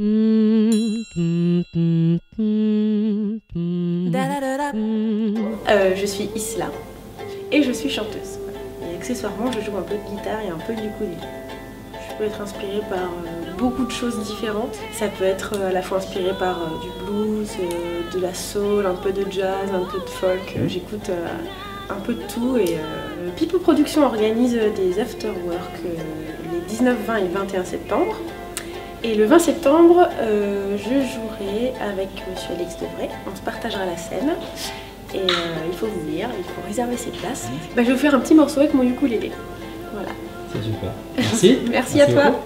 Euh, je suis Isla et je suis chanteuse. Et accessoirement, je joue un peu de guitare et un peu du ukulélé. Je peux être inspirée par euh, beaucoup de choses différentes. Ça peut être euh, à la fois inspiré par du blues, de la soul, un peu de jazz, un peu de folk. J'écoute un peu de tout et Pipo Productions organise des after-work les 19, 20 et 21 septembre. Et le 20 septembre, euh, je jouerai avec Monsieur Alex Debray. On se partagera la scène. Et euh, il faut venir, il faut réserver ses places. Bah, je vais vous faire un petit morceau avec mon ukulélé. Voilà. C'est super. Merci. Merci, à toi.